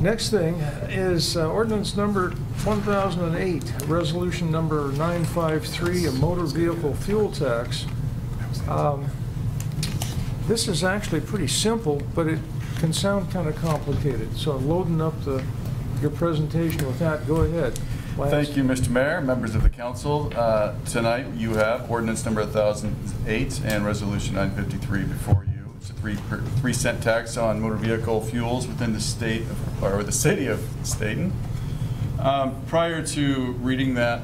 Next thing is uh, ordinance number 1008, resolution number 953, a motor vehicle fuel tax. Um, This is actually pretty simple, but it can sound kind of complicated. So loading up the, your presentation with that, go ahead. Thank you, Mr. Mayor, members of the council. Uh, Tonight, you have ordinance number 1008 and resolution 953 before you. Three per- three cent tax on motor vehicle fuels within the state, of- or the city of Stayton. Um, Prior to reading that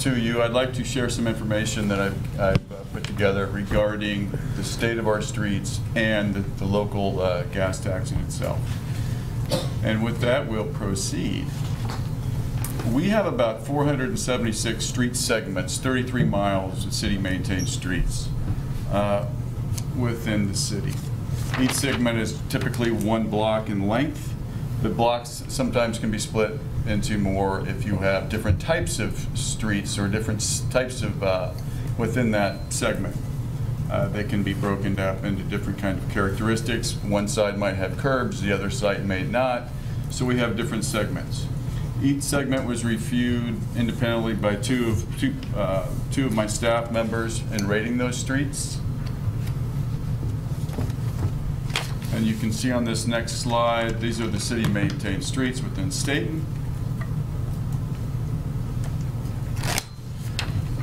to you, I'd like to share some information that I've I've, uh, put together regarding the state of our streets and the- local uh, gas tax in itself. And with that, we'll proceed. We have about 476 street segments, 33 miles of city-maintained streets uh, within the city. Each segment is typically one block in length. The blocks sometimes can be split into more if you have different types of streets or different types of, uh, within that segment. Uh, They can be broken up into different kind of characteristics. One side might have curbs, the other side may not. So we have different segments. Each segment was reviewed independently by two of, two, uh, two of my staff members in rating those streets. And you can see on this next slide, these are the city-maintained streets within Stayton.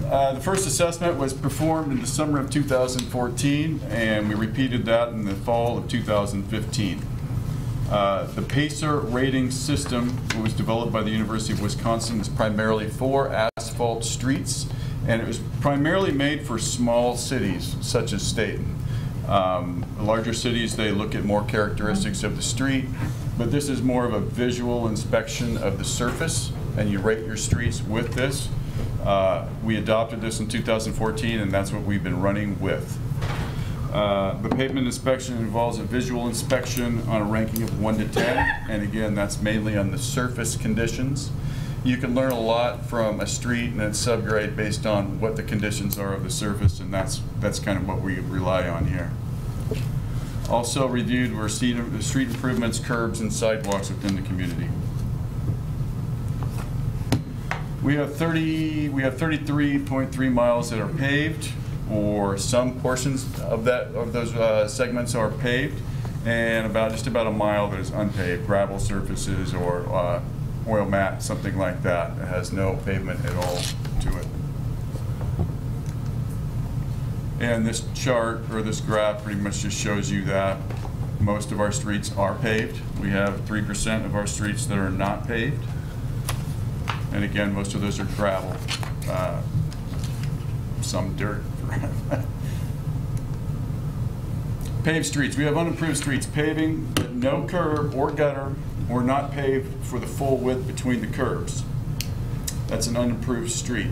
Uh, The first assessment was performed in the summer of 2014, and we repeated that in the fall of 2015. Uh, The PASER rating system was developed by the University of Wisconsin. It's primarily for asphalt streets, and it was primarily made for small cities such as Stayton. Um, Larger cities, they look at more characteristics of the street, but this is more of a visual inspection of the surface, and you rate your streets with this. Uh, We adopted this in 2014, and that's what we've been running with. Uh, The pavement inspection involves a visual inspection on a ranking of 1 to 10, and again, that's mainly on the surface conditions. You can learn a lot from a street and then subgrade based on what the conditions are of the surface, and that's, that's kind of what we rely on here. Also reviewed were street street improvements, curbs, and sidewalks within the community. We have 30, we have 33.3 miles that are paved, or some portions of that, of those uh, segments are paved, and about, just about a mile that is unpaved, gravel surfaces or uh, oil mat, something like that, that has no pavement at all to it. And this chart, or this graph, pretty much just shows you that most of our streets are paved. We have 3% of our streets that are not paved. And again, most of those are gravel, uh, some dirt. Paved streets, we have unimproved streets, paving, no curb or gutter, or not paved for the full width between the curbs. That's an unimproved street.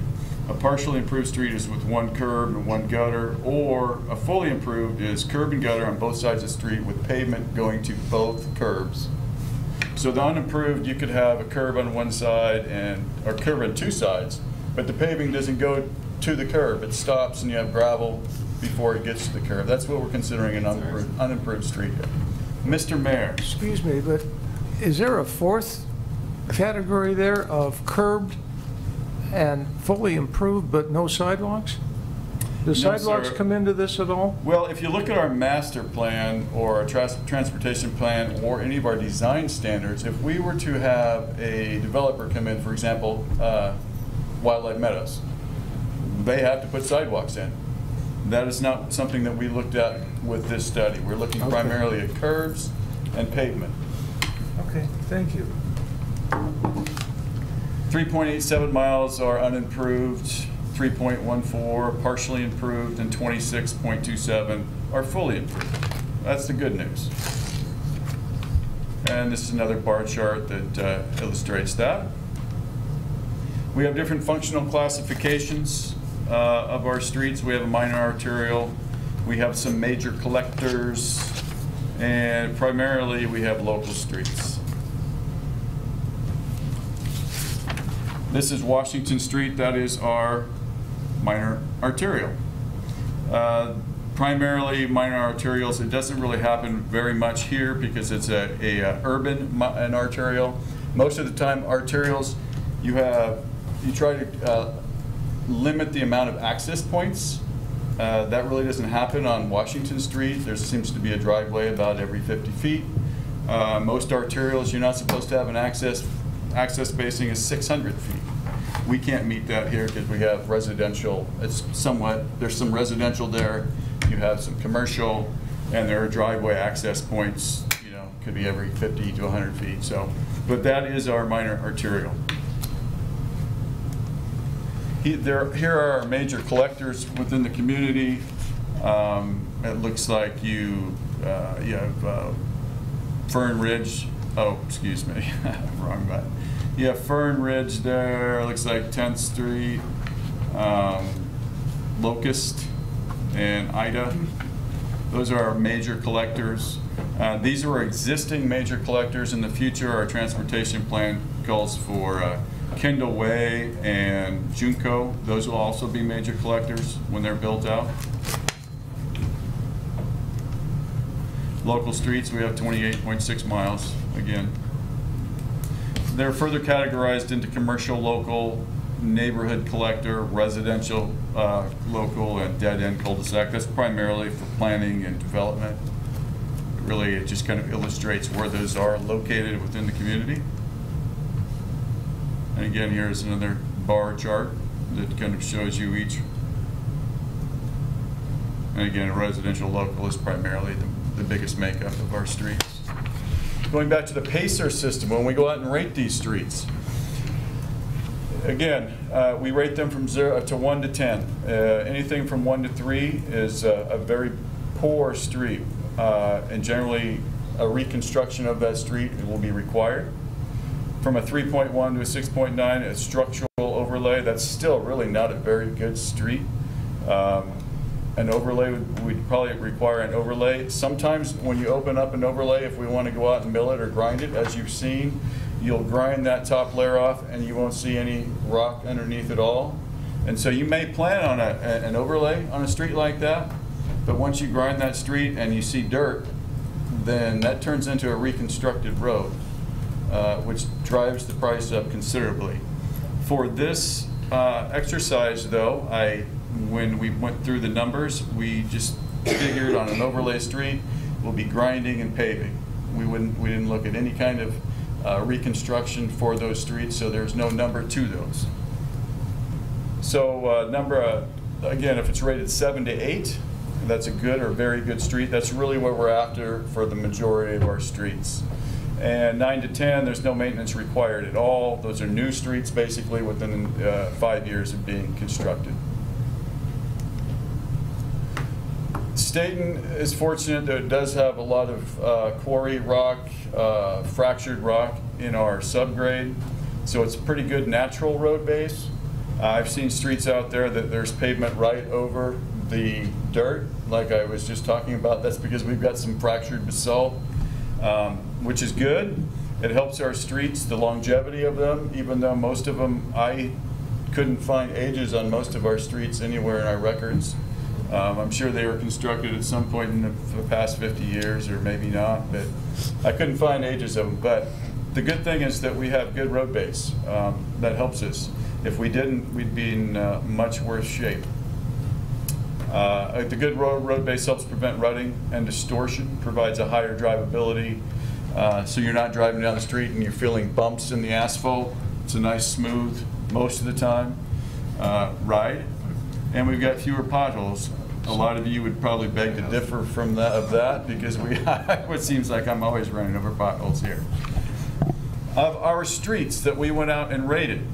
A partially improved street is with one curb and one gutter, or a fully improved is curb and gutter on both sides of the street with pavement going to both curbs. So the unimproved, you could have a curb on one side and, or curb on two sides, but the paving doesn't go to the curb. It stops and you have gravel before it gets to the curb. That's what we're considering an unimproved, unimproved street here. Mr. Mayor, Excuse me, but is there a fourth category there of curbed and fully improved but no sidewalks? Do No, sidewalks sir. come into this at all? Well, if you look at our master plan or our trans- transportation plan or any of our design standards, if we were to have a developer come in, for example, uh, Wildlife Meadows, they have to put sidewalks in. That is not something that we looked at with this study. We're looking Okay. primarily at curves and pavement. Okay, thank you. 3.87 miles are unimproved, 3.14 partially improved, and 26.27 are fully improved. That's the good news. And this is another bar chart that uh, illustrates that. We have different functional classifications uh, of our streets. We have a minor arterial, we have some major collectors, and primarily we have local streets. This is Washington Street, that is our minor arterial. Uh, primarily minor arterials. It doesn't really happen very much here because it's a, a uh, urban an arterial. Most of the time, arterials, you have, you try to uh, limit the amount of access points. Uh, That really doesn't happen on Washington Street. There seems to be a driveway about every 50 feet. Uh, Most arterials, you're not supposed to have an access, access spacing is 600 feet. We can't meet that here because we have residential, it's somewhat, there's some residential there, you have some commercial, and there are driveway access points, you know, could be every 50 to 100 feet, so. But that is our minor arterial. He- There, here are our major collectors within the community. Um, It looks like you, uh, you have uh, Fern Ridge, oh, excuse me, wrong button. You have Fern Ridge there, looks like 10th Street, um, Locust, and Ida. Those are our major collectors. Uh, These are existing major collectors. In the future, our transportation plan calls for uh, Kendall Way and Junco. Those will also be major collectors when they're built out. Local streets, we have 28.6 miles, again. They're further categorized into commercial, local, neighborhood collector, residential, uh, local, and dead-end cul-de-sac. That's primarily for planning and development. Really, it just kind of illustrates where those are located within the community. And again, here's another bar chart that kind of shows you each. And again, residential local is primarily the, the biggest makeup of our streets. Going back to the PASER system, when we go out and rate these streets, again, uh, we rate them from zero to one to 10. Uh, Anything from one to three is a a very poor street. uh, And generally, a reconstruction of that street will be required. From a 3.1 to a 6.9, a structural overlay, that's still really not a very good street. Um, An overlay, would we'd probably require an overlay. Sometimes when you open up an overlay, if we want to go out and mill it or grind it, as you've seen, you'll grind that top layer off and you won't see any rock underneath at all. And so you may plan on a, an overlay on a street like that, but once you grind that street and you see dirt, then that turns into a reconstructed road, uh, which drives the price up considerably. For this uh, exercise, though, I, when we went through the numbers, we just figured on an overlay street, we'll be grinding and paving. We wouldn't, we didn't look at any kind of uh, reconstruction for those streets, so there's no number to those. So uh, number, uh, again, if it's rated seven to eight, that's a good or very good street. That's really what we're after for the majority of our streets. And nine to 10, there's no maintenance required at all. Those are new streets basically within uh, five years of being constructed. Stayton is fortunate that it does have a lot of uh, quarry rock, uh, fractured rock in our subgrade, so it's a pretty good natural road base. Uh, I've seen streets out there that there's pavement right over the dirt, like I was just talking about. That's because we've got some fractured basalt, um, which is good. It helps our streets, the longevity of them, even though most of them, I couldn't find ages on most of our streets anywhere in our records. Um, I'm sure they were constructed at some point in the f- past 50 years, or maybe not, but I couldn't find ages of them. But the good thing is that we have good road base. Um, That helps us. If we didn't, we'd be in uh, much worse shape. Uh, The good road, road base helps prevent rutting and distortion, provides a higher drivability, uh, so you're not driving down the street and you're feeling bumps in the asphalt. It's a nice, smooth, most of the time, uh, ride. And we've got fewer potholes. A lot of you would probably beg to differ from that, of that, because we, it seems like I'm always running over potholes here. Of our streets that we went out and rated,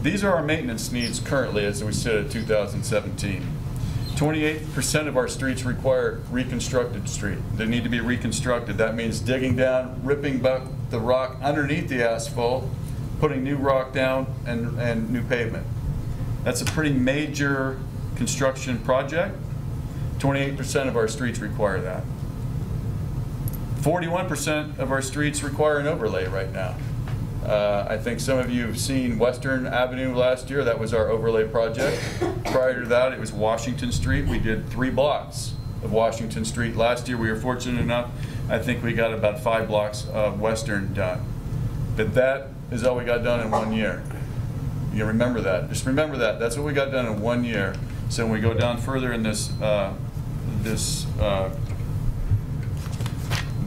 these are our maintenance needs currently as we sit at 2017. 28% of our streets require reconstructed street. They need to be reconstructed. That means digging down, ripping back the rock underneath the asphalt, putting new rock down and, and new pavement. That's a pretty major construction project. 28% of our streets require that. 41% of our streets require an overlay right now. Uh, I think some of you have seen Western Avenue last year. That was our overlay project. Prior to that, it was Washington Street. We did three blocks of Washington Street. Last year, we were fortunate enough, I think we got about five blocks of Western done. But that is all we got done in one year. You remember that. Just remember that. That's what we got done in one year. So when we go down further in this, uh, this, uh,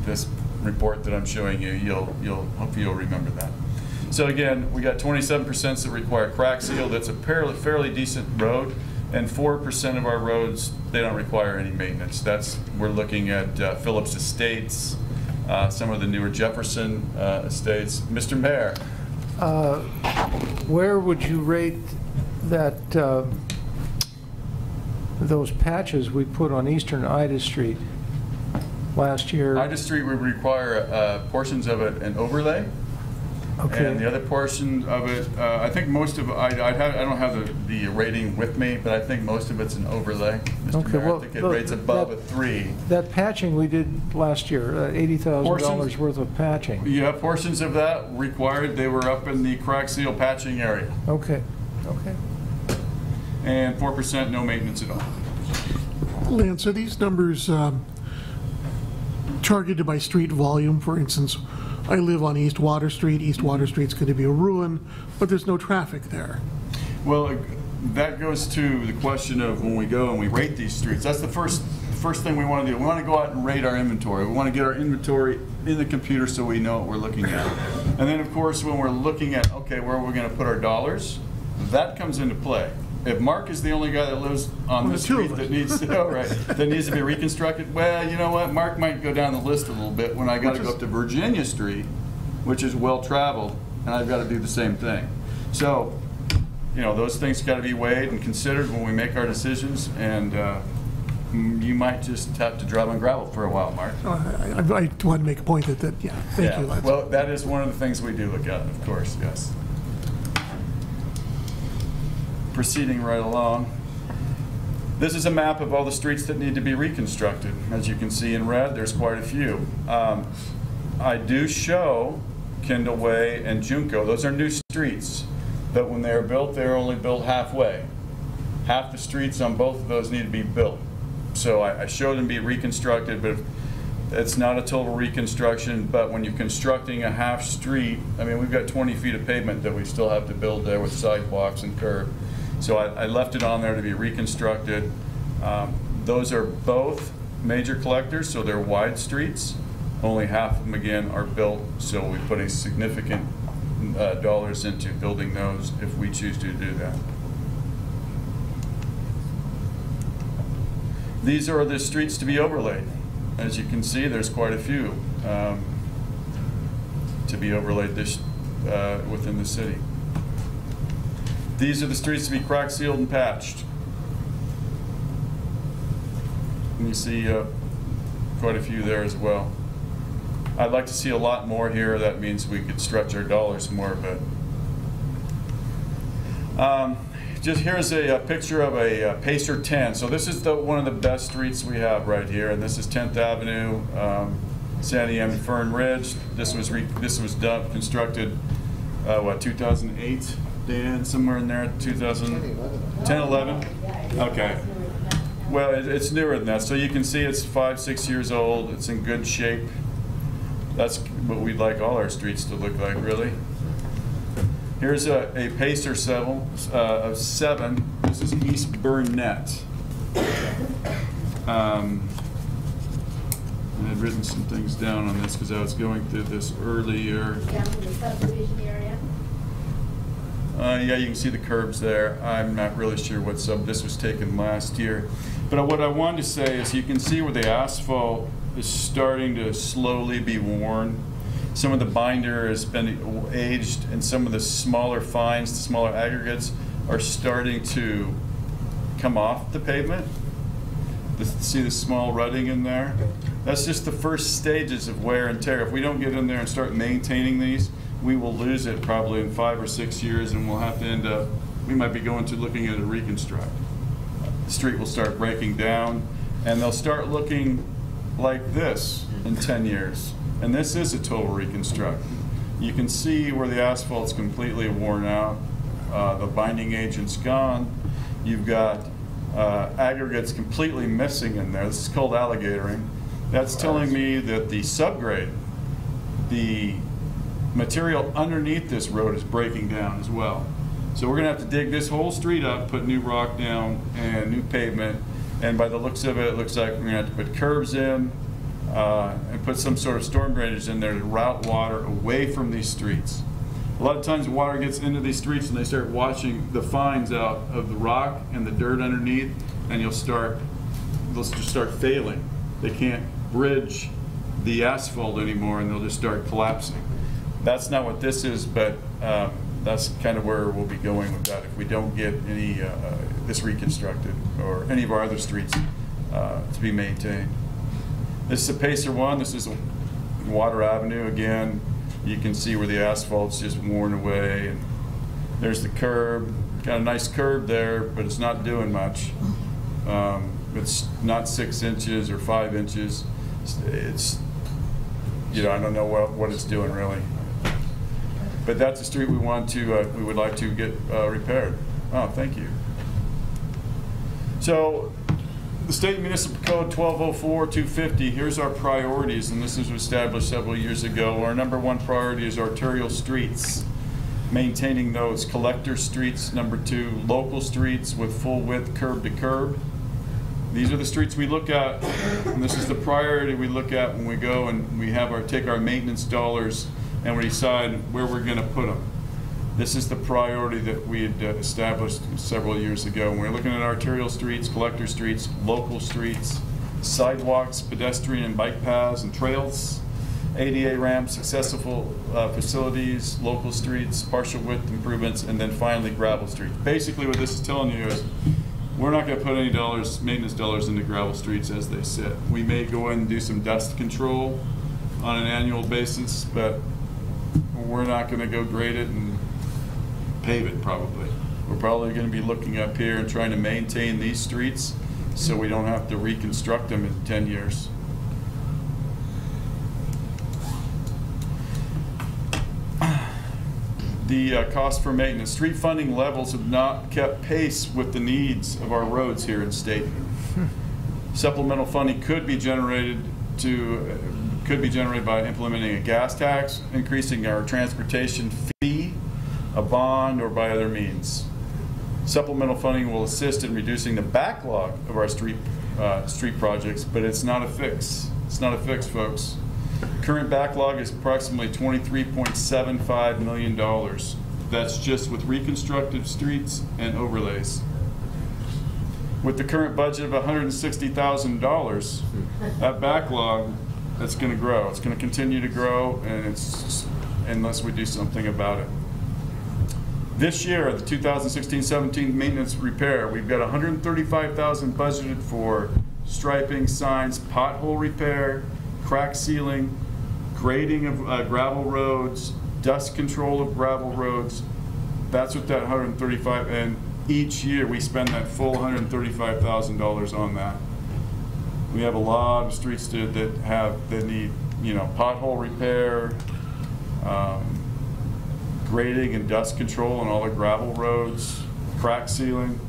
this report that I'm showing you, you'll, you'll, hopefully you'll remember that. So again, we got 27% that require crack seal. That's a fairly, fairly decent road. And 4% of our roads, they don't require any maintenance. That's, we're looking at uh, Phillips Estates, uh, some of the newer Jefferson uh, estates. Mr. Mayor, Uh, Where would you rate that, uh, those patches we put on Eastern Ida Street last year? Ida Street would require uh, portions of it an overlay. Okay. And the other portion of it, uh, I think most of, I, I have, I don't have the, the rating with me, but I think most of it's an overlay. Mr. Okay, Mayor, I think it the- rates above a that- three. That patching we did last year, uh, $80,000 worth of patching. Yeah, portions of that required, they were up in the crack seal patching area. Okay, okay. And four percent, no maintenance at all. Lance, are these numbers um, targeted by street volume? For instance, I live on East Water Street. East Water Street's going to be a ruin, but there's no traffic there. Well, that goes to the question of when we go and we rate these streets, that's the first, first thing we want to do. We want to go out and rate our inventory. We want to get our inventory in the computer so we know what we're looking at. And then, of course, when we're looking at, okay, where are we going to put our dollars, that comes into play. If Mark is the only guy that lives on Well, the street that needs to, oh, right, that needs to be reconstructed, well, you know what, Mark might go down the list a little bit when I got to go up to Virginia Street, which is well-traveled, and I've got to do the same thing. So, you know, those things got to be weighed and considered when we make our decisions, and uh, mm, you might just have to drive on gravel for a while, Mark. Uh, I I- I wanted to make a point that, that, yeah, thank Yeah, you. Well, that is one of the things we do look at, of course, yes. Proceeding right along. This is a map of all the streets that need to be reconstructed. As you can see in red, there's quite a few. Um, I do show Kendall Way and Junco. Those are new streets, but when they are built, they're only built halfway. Half the streets on both of those need to be built. So I, I showed them be reconstructed, but it's not a total reconstruction, but when you're constructing a half street, I mean, we've got 20 feet of pavement that we still have to build there with sidewalks and curb. So I, I left it on there to be reconstructed. Um, Those are both major collectors, so they're wide streets. Only half of them, again, are built, so we put a significant uh, dollars into building those if we choose to do that. These are the streets to be overlaid. As you can see, there's quite a few um, to be overlaid this, uh, within the city. These are the streets to be crack sealed and patched. And you see uh, quite a few there as well. I'd like to see a lot more here. That means we could stretch our dollars more, but um, Just here's a, a picture of a uh, PASER 10. So this is the, one of the best streets we have right here, and this is 10th Avenue, um, Sandy M. Fern Ridge. This was re, this was done constructed, uh, what 2008, Dan, somewhere in there, 2010, 11. Okay. Well, it, it's newer than that, so you can see it's five, six years old. It's in good shape. That's what we'd like all our streets to look like, really. Here's a, a PASER seven, uh, of seven. This is East Burnett. Um, I had written some things down on this because I was going through this earlier. down the subdivision area. Uh, yeah, you can see the curbs there. I'm not really sure what sub, this was taken last year. But what I wanted to say is you can see where the asphalt is starting to slowly be worn. Some of the binder has been aged and some of the smaller fines, the smaller aggregates are starting to come off the pavement. The- See the small rutting in there? That's just the first stages of wear and tear. If we don't get in there and start maintaining these, we will lose it probably in five or six years and we'll have to end up, we might be going to looking at a reconstruct. The street will start breaking down and they'll start looking like this in 10 years. And this is a total reconstruct. You can see where the asphalt's completely worn out. Uh, The binding agent's gone. You've got uh, aggregates completely missing in there. This is called alligatoring. That's telling me that the subgrade, the material underneath this road is breaking down as well. So we're gonna have to dig this whole street up, put new rock down and new pavement. And by the looks of it, it looks like we're gonna have to put curbs in, uh, and put some sort of storm drainage in there to route water away from these streets. A lot of times water gets into these streets and they start washing the fines out of the rock and the dirt underneath, and you'll start, they'll just start failing. They can't bridge the asphalt anymore and they'll just start collapsing. That's not what this is, but um, that's kind of where we'll be going with that if we don't get any, uh, uh, this reconstructed or any of our other streets uh, to be maintained. This is a PASER one, this is Water Avenue again. You can see where the asphalt's just worn away and there's the curb, got a nice curb there, but it's not doing much. Um, It's not six inches or five inches. It's- It's, you know, I don't know what, what it's doing really. But that's a street we want to, uh, we would like to get uh, repaired. Oh, thank you. So, the Stayton municipal code 1204-250, here's our priorities, and this was established several years ago. Our number one priority is arterial streets, maintaining those. Collector streets, number two, local streets with full width curb to curb. These are the streets we look at, and this is the priority we look at when we go and we have our, take our maintenance dollars and we decide where we're gonna put them. This is the priority that we had uh, established several years ago. And we're looking at arterial streets, collector streets, local streets, sidewalks, pedestrian and bike paths and trails, ADA ramps, accessible uh, facilities, local streets, partial width improvements, and then finally gravel streets. Basically, what this is telling you is, we're not gonna put any dollars, maintenance dollars into gravel streets as they sit. We may go in and do some dust control on an annual basis, but we're not gonna go grade it and pave it probably. We're probably gonna be looking up here and trying to maintain these streets so we don't have to reconstruct them in ten years. The uh, cost for maintenance, street funding levels have not kept pace with the needs of our roads here in Stayton. Supplemental funding could be generated to, could be generated by implementing a gas tax, increasing our transportation fee, a bond, or by other means. Supplemental funding will assist in reducing the backlog of our street, uh, street projects, but it's not a fix. It's not a fix, folks. Current backlog is approximately $23.75 million. That's just with reconstructed streets and overlays. With the current budget of $160,000, that backlog, that's gonna grow. It's gonna continue to grow, and it's, unless we do something about it. This year, the 2016-17 maintenance repair, we've got 135,000 budgeted for striping, signs, pothole repair, crack sealing, grading of uh, gravel roads, dust control of gravel roads. That's what that 135, and each year we spend that full $135,000 on that. We have a lot of streets that that have, that need, you know, pothole repair, um, grading and dust control on all the gravel roads, crack sealing.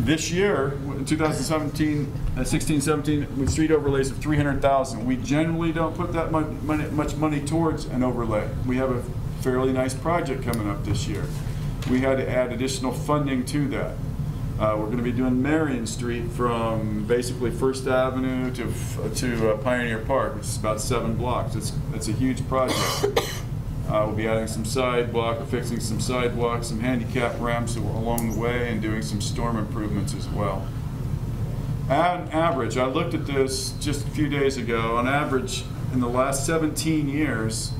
This year, in 2017, uh, 16, 17, with street overlays of 300,000, we generally don't put that much money, much money towards an overlay. We have a fairly nice project coming up this year. We had to add additional funding to that. Uh, we're gonna be doing Marion Street from basically First Avenue to, to uh, Pioneer Park, which is about seven blocks. It's, it's a huge project. Uh, we'll be adding some sidewalk, fixing some sidewalks, some handicap ramps along the way, and doing some storm improvements as well. On average, I looked at this just a few days ago, on average, in the last 17 years,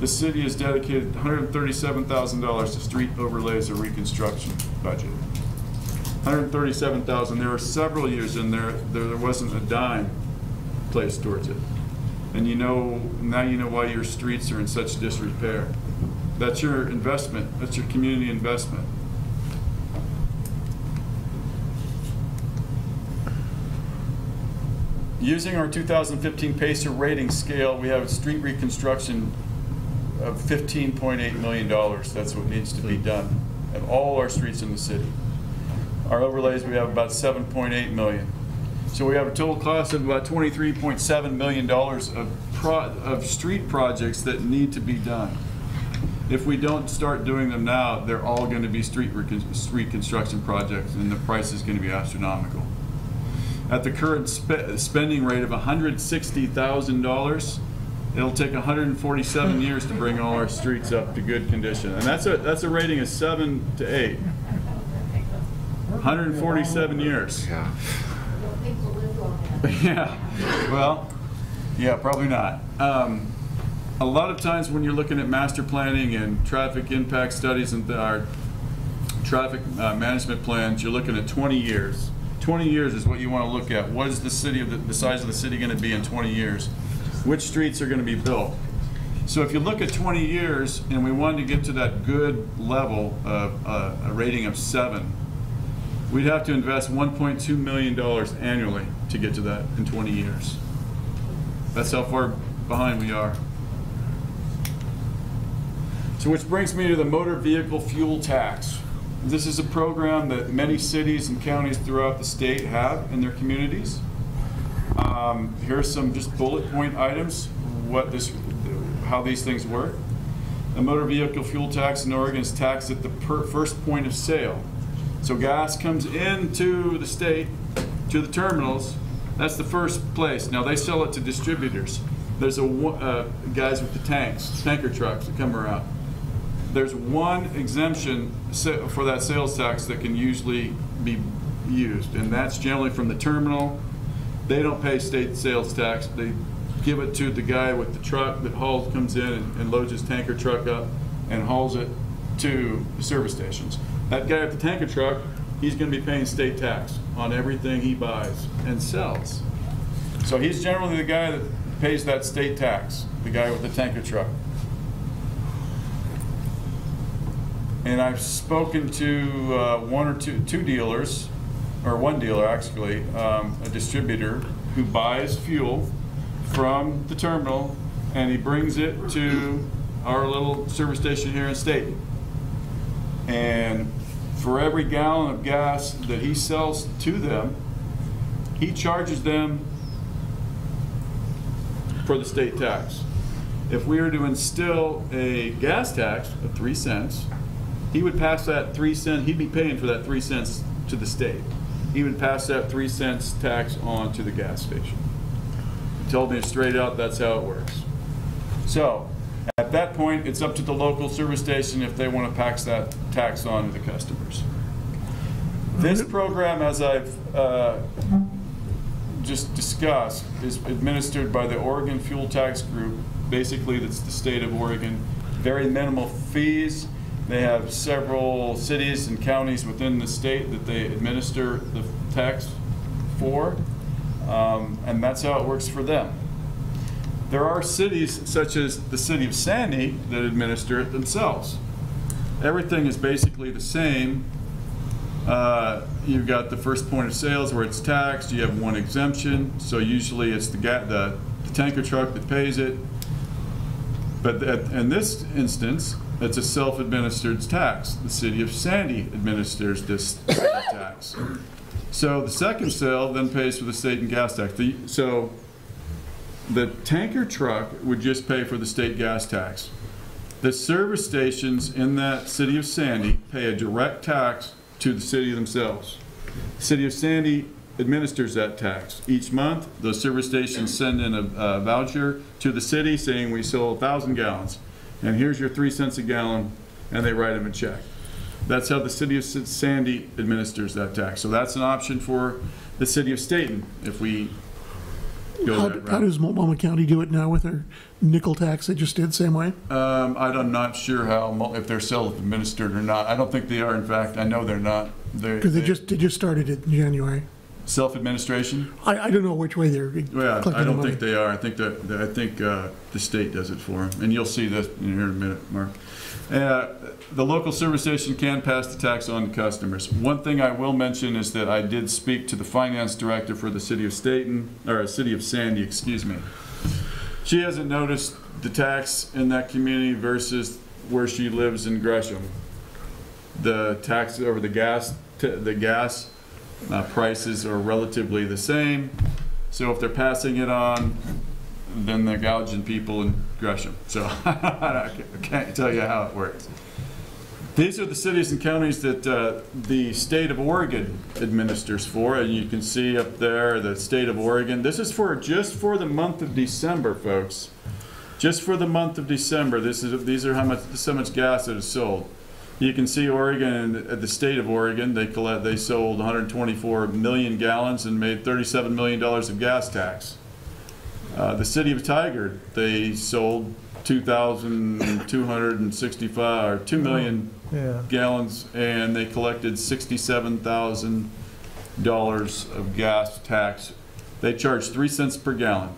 the city has dedicated $137,000 to street overlays or reconstruction budget. 137,000, there were several years in there, there there wasn't a dime placed towards it. And you know, now you know why your streets are in such disrepair. That's your investment, that's your community investment. Using our 2015 PASER rating scale, we have a street reconstruction of $15.8 million. That's what needs to be done of all our streets in the city. Our overlays, we have about 7.8 million. So we have a total cost of about $23.7 million of pro, of street projects that need to be done. If we don't start doing them now, they're all gonna be street, street construction projects, and the price is gonna be astronomical. At the current spe- spending rate of $160,000, it'll take 147 years to bring all our streets up to good condition. And that's a, that's a rating of seven to eight. 147 years. I don't think we'll live long enough. Yeah, well, yeah, probably not. Um, A lot of times when you're looking at master planning and traffic impact studies and our traffic uh, management plans, you're looking at 20 years. 20 years is what you want to look at. What is the city of, the the size of the city going to be in 20 years? Which streets are going to be built? So if you look at 20 years and we wanted to get to that good level of uh, a rating of seven, We'd have to invest $1.2 million annually to get to that in 20 years. That's how far behind we are. So which brings me to the motor vehicle fuel tax. This is a program that many cities and counties throughout the state have in their communities. Um, Here are some just bullet point items, what this, how these things work. The motor vehicle fuel tax in Oregon is taxed at the first point of sale. So gas comes into the state, to the terminals, that's the first place. Now, they sell it to distributors. There's a, uh, guys with the tanks, tanker trucks that come around. There's one exemption for that sales tax that can usually be used, and that's generally from the terminal. They don't pay state sales tax. They give it to the guy with the truck that hauls, comes in and and loads his tanker truck up and hauls it to the service stations. That guy at the tanker truck, he's gonna be paying state tax on everything he buys and sells. So he's generally the guy that pays that state tax, the guy with the tanker truck. And I've spoken to uh, one or two, two dealers, or one dealer actually, um, a distributor who buys fuel from the terminal and he brings it to our little service station here in Stayton. And for every gallon of gas that he sells to them, he charges them for the state tax. If we were to instill a gas tax of three cents, he would pass that three cent, he'd be paying for that three cents to the state. He would pass that three cents tax on to the gas station. He Told me straight out, that's how it works. So, at that point, it's up to the local service station if they want to pass that tax on to the customers. This program, as I've uh, just discussed, is administered by the Oregon Fuel Tax Group. Basically, that's the state of Oregon. Very minimal fees. They have several cities and counties within the state that they administer the tax for. Um, And that's how it works for them. There are cities such as the city of Sandy that administer it themselves. Everything is basically the same. Uh, You've got the first point of sales where it's taxed, you have one exemption, so usually it's the the the tanker truck that pays it. But that- in this instance, it's a self-administered tax. The city of Sandy administers this tax. So the second sale then pays for the state and gas tax. The- So the tanker truck would just pay for the state gas tax. The service stations in that city of Sandy pay a direct tax to the city themselves. The City of Sandy administers that tax. Each month, the service stations send in a a voucher to the city saying, we sold 1,000 gallons, and here's your three cents a gallon, and they write them a check. That's how the city of Sandy administers that tax. So that's an option for the city of Stayton, if we How how does Multnomah County do it now with their nickel tax they just did, same way? Um, I'm not sure how, if they're self-administered or not. I don't think they are, in fact, I know they're not. Because they they- just, they just started it in January. Self-administration? I, I don't know which way they're Well, I don't think they are. I think that, that- I think uh, the state does it for them. And you'll see this in here in a minute, Mark. Uh, The local service station can pass the tax on to customers. One thing I will mention is that I did speak to the finance director for the city of Stayton, or city of Sandy, excuse me. She hasn't noticed the tax in that community versus where she lives in Gresham. The tax over the gas, the gas uh, prices are relatively the same. So if they're passing it on, then they're gouging people in Gresham. So I can't tell you how it works. These are the cities and counties that uh, the state of Oregon administers for, and you can see up there the state of Oregon. This is for just for the month of December, folks. Just for the month of December. This is these are how much much gas that is sold. You can see Oregon, at the state of Oregon, they collect, they sold 124 million gallons and made 37 million dollars of gas tax. Uh, the city of Tigard, they sold 2,265 or 2 million Yeah. gallons and they collected sixty-seven thousand dollars of gas tax. They charge three cents per gallon.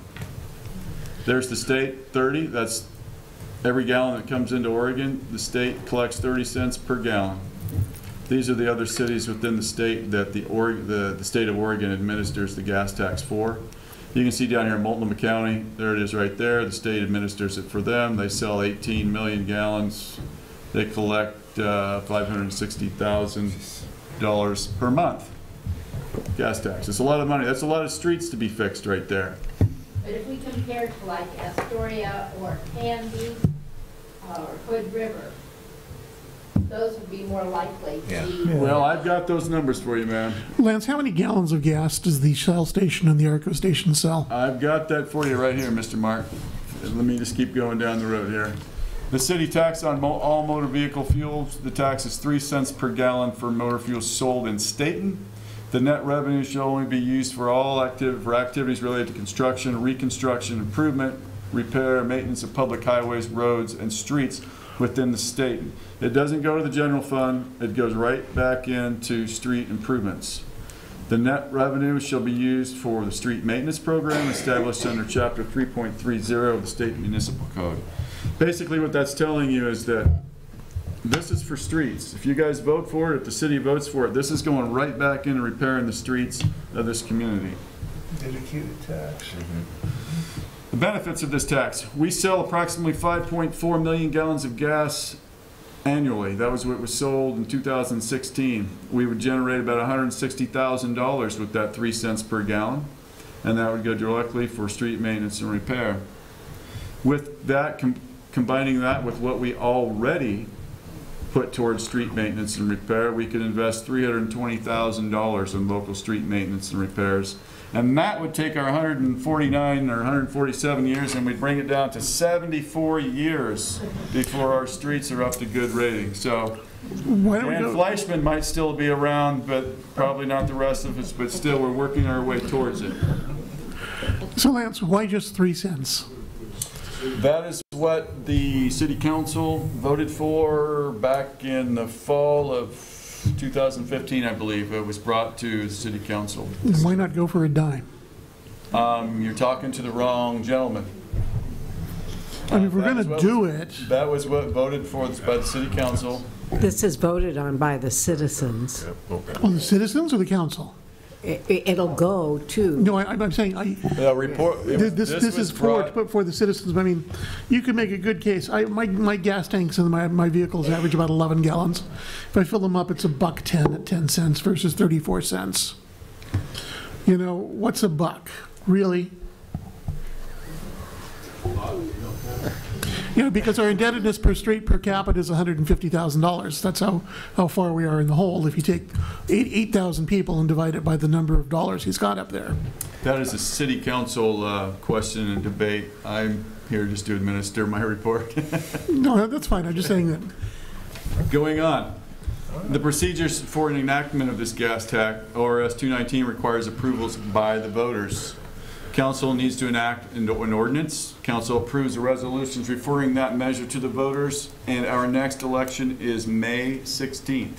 There's the state, thirty, that's every gallon that comes into Oregon, the state collects thirty cents per gallon. These are the other cities within the state that the the, the state of Oregon administers the gas tax for. You can see down here in Multnomah County, there it is right there, the state administers it for them, they sell eighteen million gallons. They collect, uh, five hundred and sixty thousand dollars per month. Gas tax, it's a lot of money, that's a lot of streets to be fixed right there. But if we compare to like Astoria or Canby uh, or Hood River, those would be more likely to be. Yeah. Well, I've got those numbers for you, ma'am. Lance, how many gallons of gas does the Shell station and the Arco station sell? I've got that for you right here, Mr. Mark. Let me just keep going down the road here. The city tax on mo- all motor vehicle fuels, the tax is three cents per gallon for motor fuels sold in Stayton. The net revenue shall only be used for all active, for activities related to construction, reconstruction, improvement, repair, maintenance of public highways, roads, and streets within the state. It doesn't go to the general fund, it goes right back into street improvements. The net revenue shall be used for the street maintenance program established under chapter three point three zero of the Stayton municipal code. Basically, what that's telling you is that this is for streets. If you guys vote for it, if the city votes for it, this is going right back into repairing the streets of this community. Dedicated tax. The benefits of this tax, we sell approximately 5.4 million gallons of gas annually. That was what was sold in 2016. We would generate about $160,000 with that 3 cents per gallon, and that would go directly for street maintenance and repair. With that, com- combining that with what we already put towards street maintenance and repair, we could invest $320,000 in local street maintenance and repairs. And that would take our 149 or 147 years and we'd bring it down to 74 years before our streets are up to good rating. So Why Dan Fleischman might still be around, but probably not the rest of us, but still, we're working our way towards it. so Lance, why just three cents? That is what the city council voted for back in the fall of 2015, I believe. It was brought to the city council. Why not go for a dime? Um, you're talking to the wrong gentleman. I mean, if we're gonna is what- do it, That was what voted for by the city council. This is voted on by the citizens. on the citizens or the council? I- i- It'll go to, No, I, I'm saying, I, The report, it was- this, this was is for, brought- but for the citizens, I mean, you could make a good case. I, my, my gas tanks in my, my vehicles average about 11 gallons. If I fill them up, it's a buck 10 at 10 cents versus 34 cents. You know, what's a buck, really? You know, because our indebtedness per street per capita is $150,000. That's how, how far we are in the hole. If you take eight 8,000 people and divide it by the number of dollars he's got up there. That is a city council uh, question and debate. I'm here just to administer my report. No, that's fine. I'm just saying that Going on, the procedures for an enactment of this gas tax, ORS 219, requires approvals by the voters. Council needs to enact an an ordinance. Council approves the resolutions referring that measure to the voters, and our next election is May 16th.